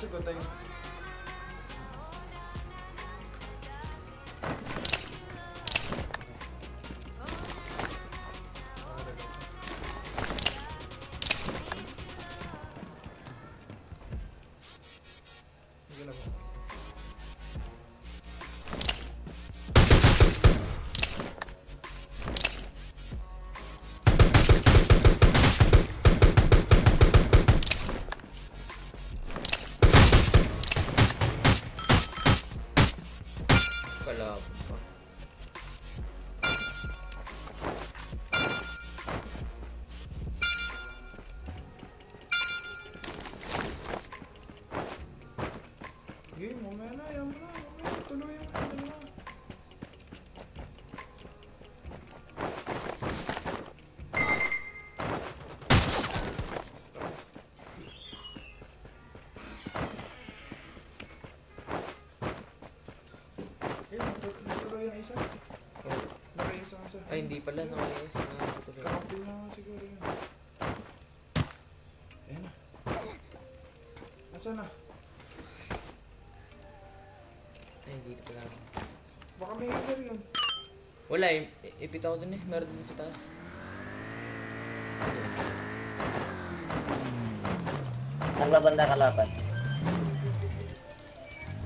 that's a good thing. Sige, mamaya na, ayaw mo na, mamaya, tuloy yung ano na. Eh, isa. Oh. Nakaisa ka sa... Ay, hindi pala. Nakayos na. Kakampi na nga siguro yun. Ayan na. Nasaan na? Dito ako. Baka may healer yun. Wala eh. Ipit ako dun eh. Meron dun sa taas. Nagbabanda kalaban.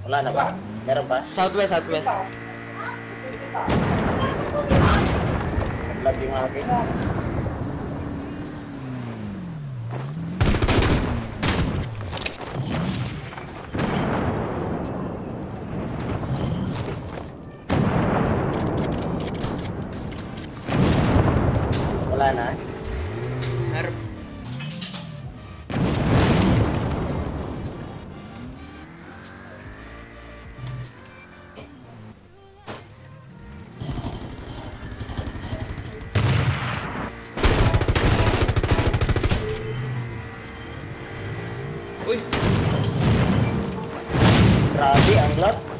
Wala na ba? Meron ba? Southwest, southwest. Love yung akin. Wala na. Meron. Uy! Grabe, ang lot.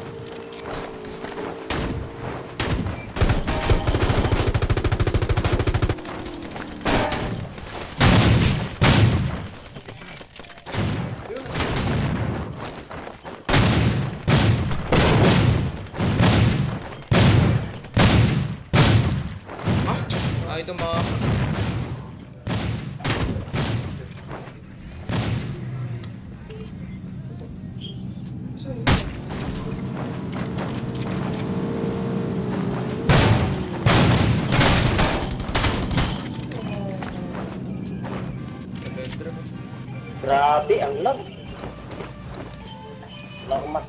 itu mo. Berarti yang enam. Emas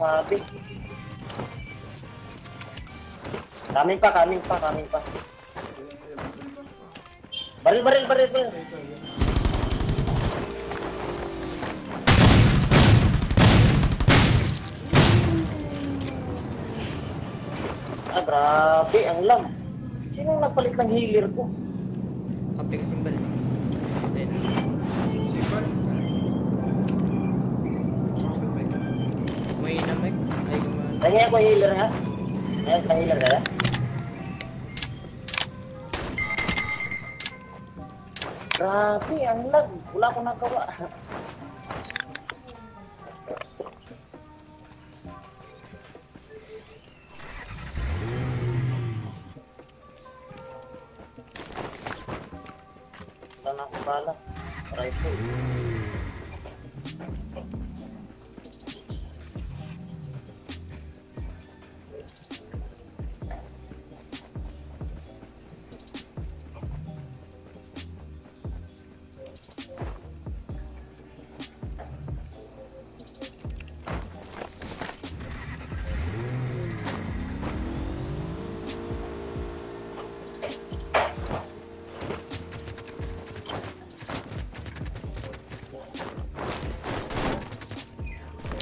kami pak kami pak kami pak Baril, baril, baril, baril. Ah, grabe, ang lag. Sino nagpalit ng healer ko? Kaping simbal. Then, Sipan. Open mic ka. may na mic. Ay, gumana. Tanya ako healer ha. Ayan, healer ka. Grabe, ang lag. Wala akong nagawa. Saan ako bala? Rifle.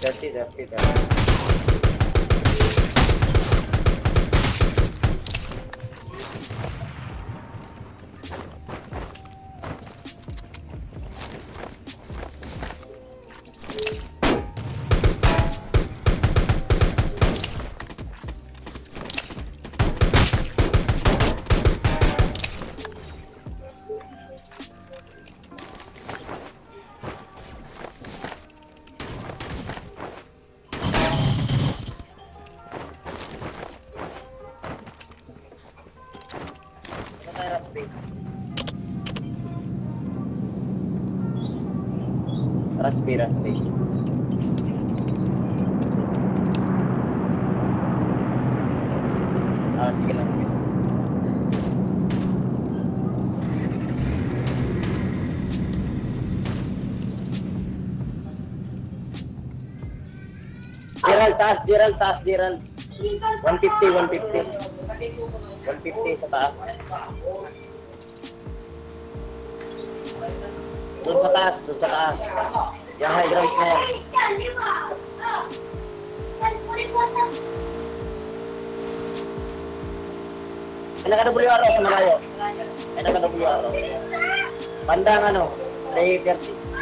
Dirty, dirty, dirty. Station. Ah, sige lang, sige. Gerald, taas, Gerald, taas, Gerald. 150, 150. 150 sa taas. Doon sa taas, doon sa taas. Yung high grounds na yan. Ay, naka-WRO sa malayo. Ay, naka-WRO. Bandang ano, 330.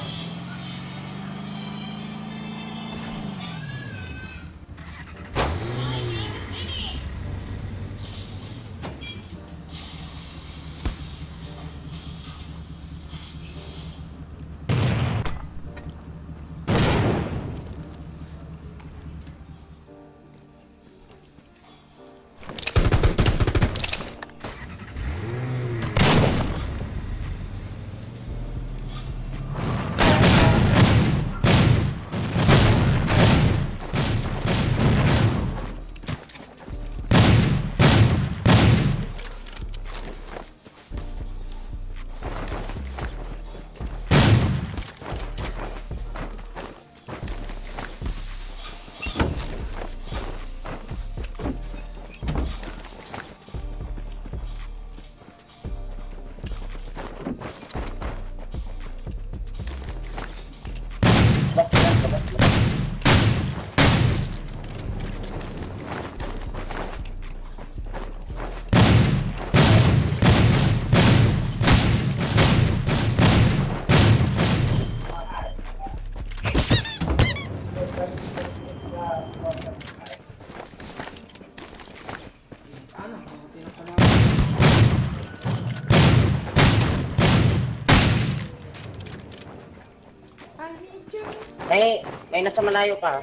May, may nasa malayo ka.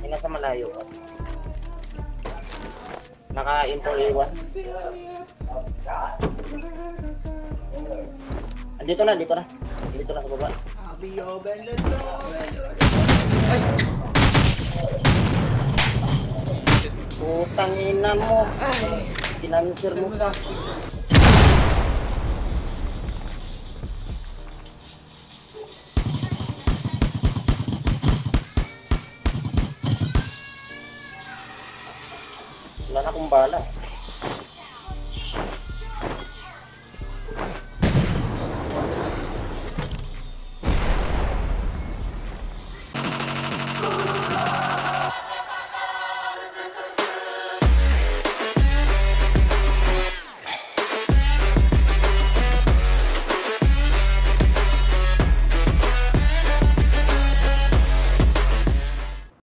May nasa malayo ka. Naka-info iwan. Andito na, dito na. Dito na sa baba. Ay! Putang ina mo. Ay! Kinansir mo pa.